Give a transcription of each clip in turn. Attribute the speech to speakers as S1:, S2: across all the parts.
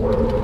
S1: you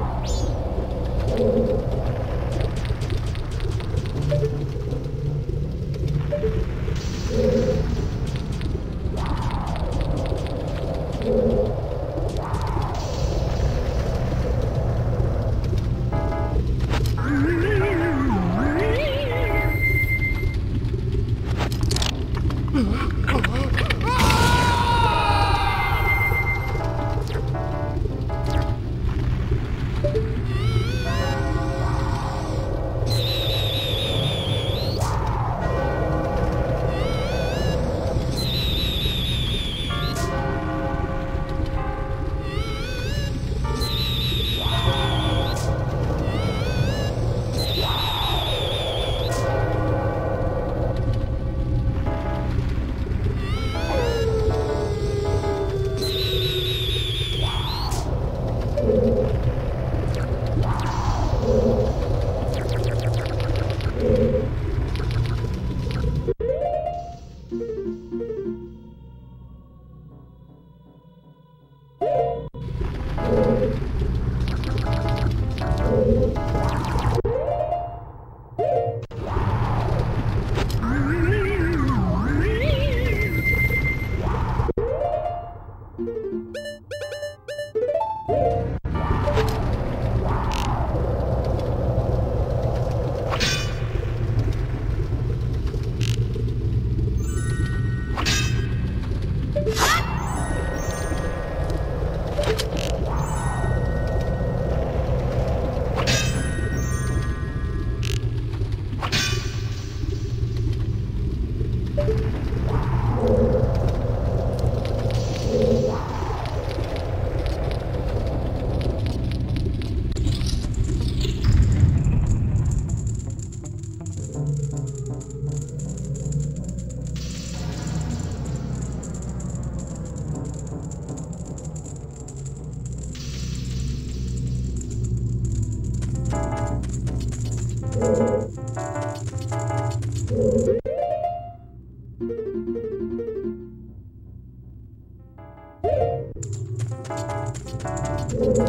S1: Música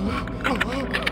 S1: 啊啊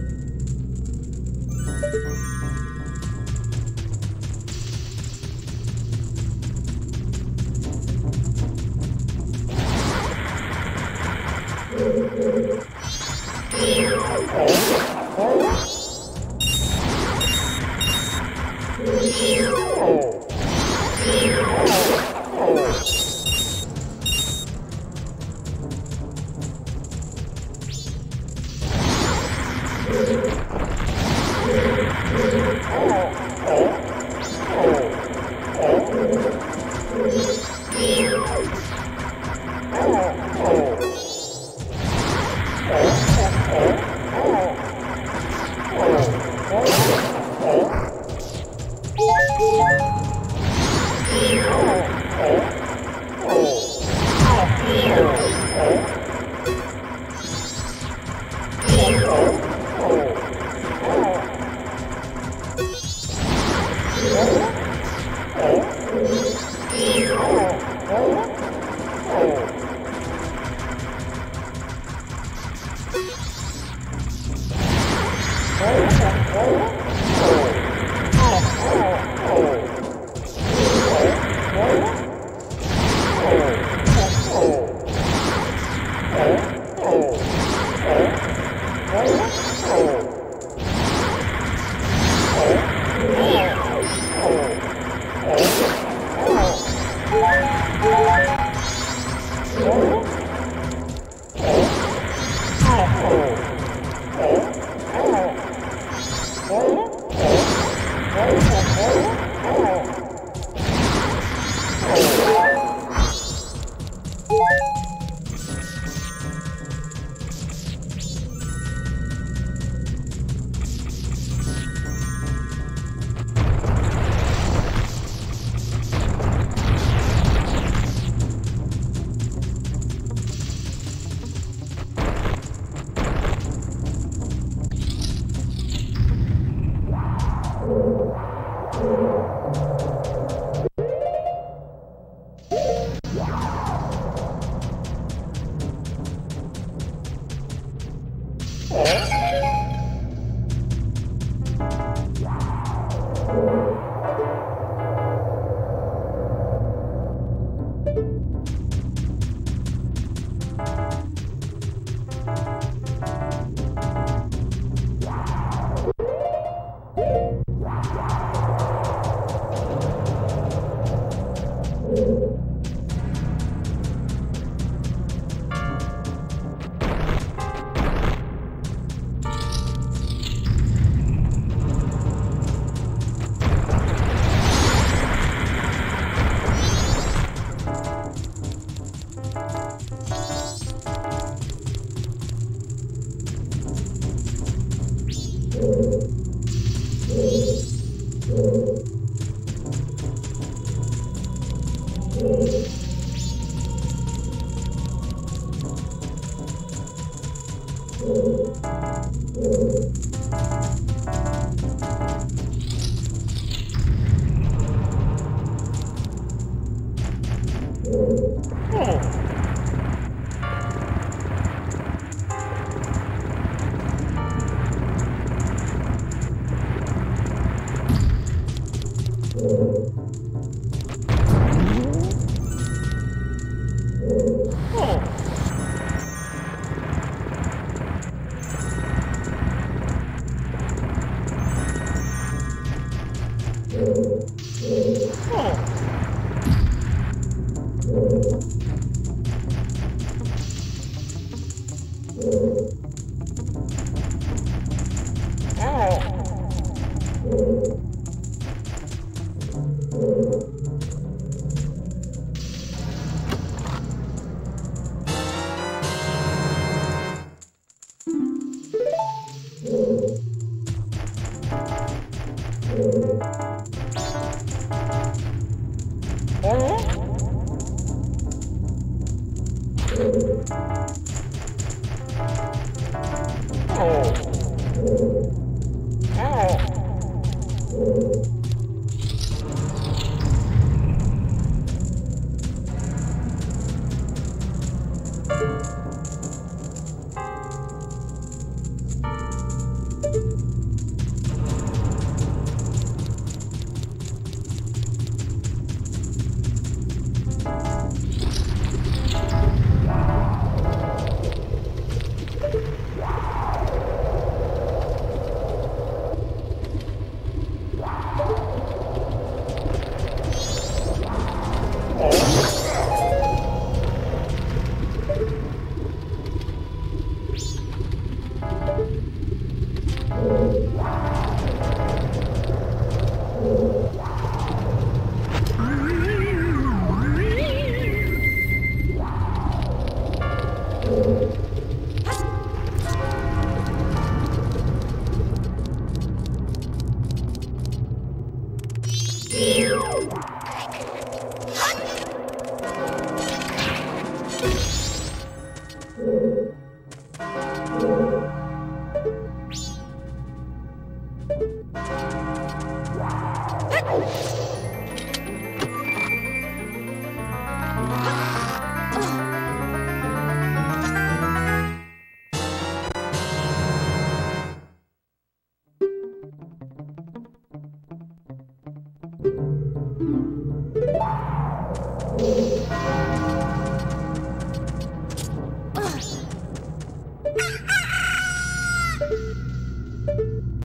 S1: Oh. Oh.